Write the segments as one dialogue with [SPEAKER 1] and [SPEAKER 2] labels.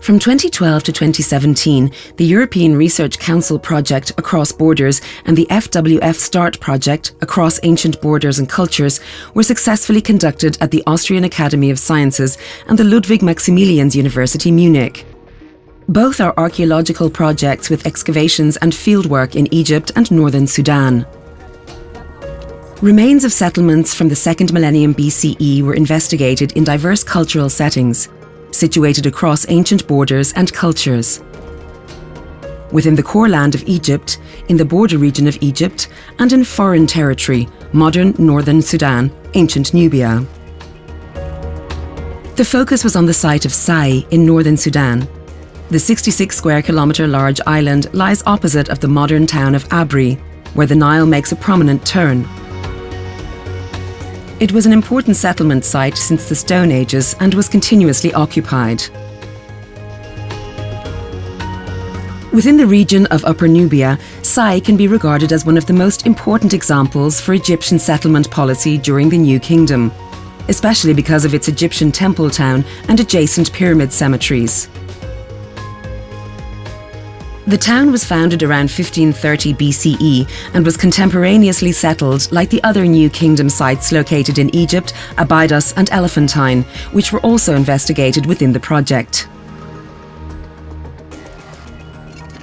[SPEAKER 1] From 2012 to 2017, the European Research Council project Across Borders and the FWF START project Across Ancient Borders and Cultures were successfully conducted at the Austrian Academy of Sciences and the Ludwig Maximilians University Munich. Both are archaeological projects with excavations and fieldwork in Egypt and northern Sudan. Remains of settlements from the second millennium BCE were investigated in diverse cultural settings situated across ancient borders and cultures. Within the core land of Egypt, in the border region of Egypt, and in foreign territory, modern northern Sudan, ancient Nubia. The focus was on the site of Sai in northern Sudan. The 66 square kilometre large island lies opposite of the modern town of Abri, where the Nile makes a prominent turn. It was an important settlement site since the Stone Ages and was continuously occupied. Within the region of Upper Nubia, Sai can be regarded as one of the most important examples for Egyptian settlement policy during the New Kingdom, especially because of its Egyptian temple town and adjacent pyramid cemeteries. The town was founded around 1530 BCE and was contemporaneously settled like the other New Kingdom sites located in Egypt, Abydos, and Elephantine, which were also investigated within the project.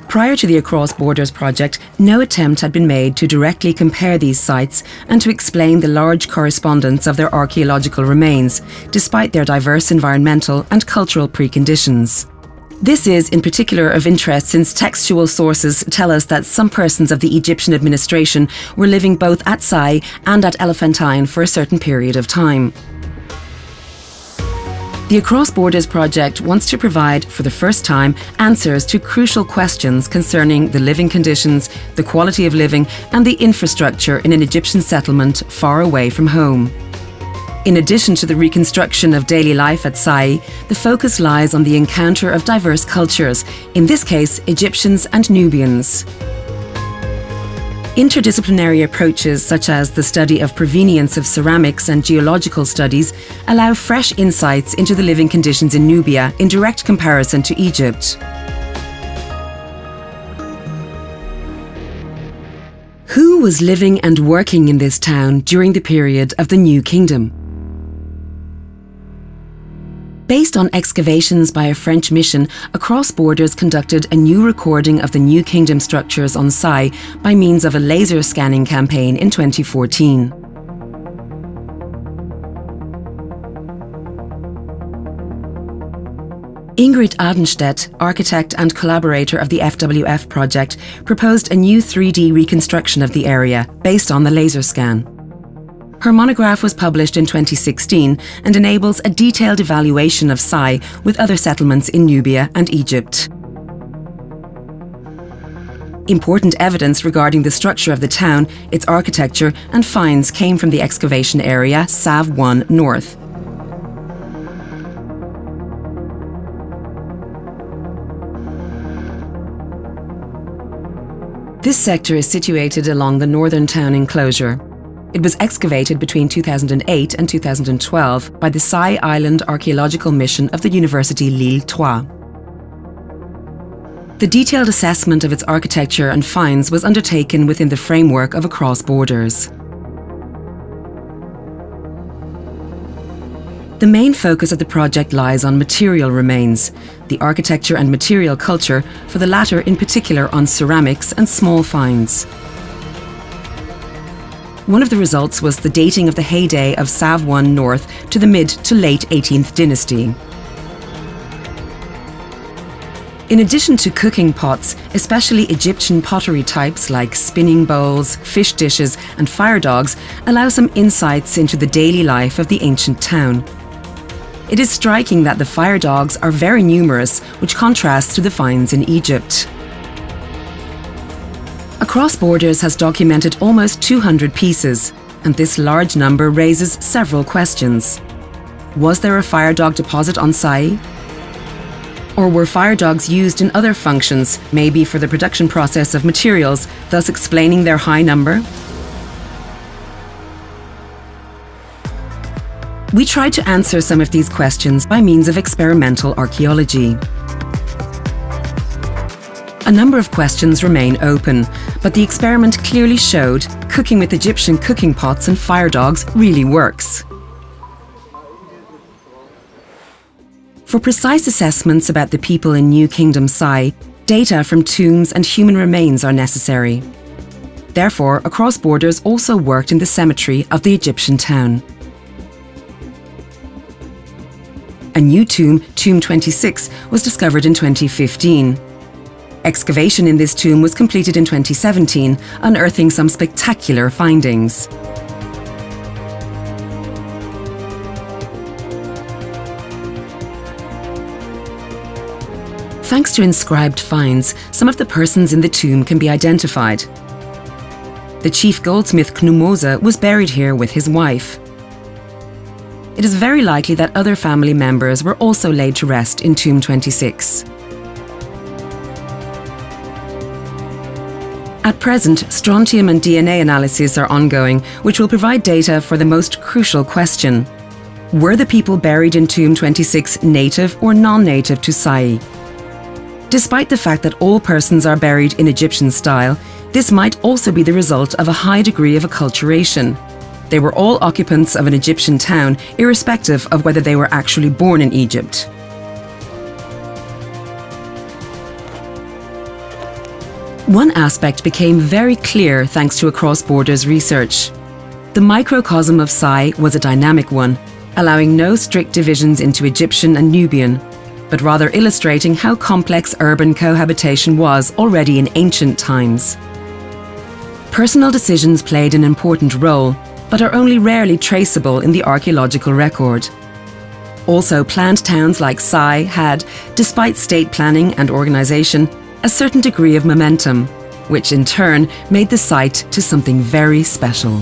[SPEAKER 1] Prior to the Across Borders project, no attempt had been made to directly compare these sites and to explain the large correspondence of their archaeological remains, despite their diverse environmental and cultural preconditions. This is in particular of interest since textual sources tell us that some persons of the Egyptian administration were living both at Sai and at Elephantine for a certain period of time. The Across Borders project wants to provide, for the first time, answers to crucial questions concerning the living conditions, the quality of living, and the infrastructure in an Egyptian settlement far away from home. In addition to the reconstruction of daily life at Sai, the focus lies on the encounter of diverse cultures, in this case, Egyptians and Nubians. Interdisciplinary approaches, such as the study of provenience of ceramics and geological studies, allow fresh insights into the living conditions in Nubia in direct comparison to Egypt. Who was living and working in this town during the period of the New Kingdom? Based on excavations by a French mission, Across Borders conducted a new recording of the New Kingdom structures on Sai by means of a laser scanning campaign in 2014. Ingrid Adenstedt, architect and collaborator of the FWF project, proposed a new 3D reconstruction of the area based on the laser scan. Her monograph was published in 2016 and enables a detailed evaluation of Sai with other settlements in Nubia and Egypt. Important evidence regarding the structure of the town, its architecture, and finds came from the excavation area SAV 1 North. This sector is situated along the northern town enclosure. It was excavated between 2008 and 2012 by the Sai Island Archaeological Mission of the University Lille 3. The detailed assessment of its architecture and finds was undertaken within the framework of Across Borders. The main focus of the project lies on material remains, the architecture and material culture, for the latter in particular on ceramics and small finds. One of the results was the dating of the heyday of SAV 1 North to the mid to late 18th dynasty. In addition to cooking pots, especially Egyptian pottery types like spinning bowls, fish dishes, and fire dogs allow some insights into the daily life of the ancient town. It is striking that the fire dogs are very numerous, which contrasts to the finds in Egypt. Across Borders has documented almost 200 pieces, and this large number raises several questions. Was there a fire dog deposit on Sai? Or were fire dogs used in other functions, maybe for the production process of materials, thus explaining their high number? We tried to answer some of these questions by means of experimental archaeology. A number of questions remain open, but the experiment clearly showed cooking with Egyptian cooking pots and fire dogs really works. For precise assessments about the people in New Kingdom Sai, data from tombs and human remains are necessary. Therefore, Across Borders also worked in the cemetery of the Egyptian town. A new tomb, Tomb 26, was discovered in 2015. Excavation in this tomb was completed in 2017, unearthing some spectacular findings. Thanks to inscribed finds, some of the persons in the tomb can be identified. The chief goldsmith Khnummose was buried here with his wife. It is very likely that other family members were also laid to rest in Tomb 26. At present, strontium and DNA analysis are ongoing, which will provide data for the most crucial question. Were the people buried in Tomb 26 native or non-native to Sai? Despite the fact that all persons are buried in Egyptian style, this might also be the result of a high degree of acculturation. They were all occupants of an Egyptian town, irrespective of whether they were actually born in Egypt. One aspect became very clear thanks to Across Borders research. The microcosm of Sai was a dynamic one, allowing no strict divisions into Egyptian and Nubian, but rather illustrating how complex urban cohabitation was already in ancient times. Personal decisions played an important role, but are only rarely traceable in the archaeological record. Also, planned towns like Sai had, despite state planning and organisation, a certain degree of momentum, which in turn made the site to something very special.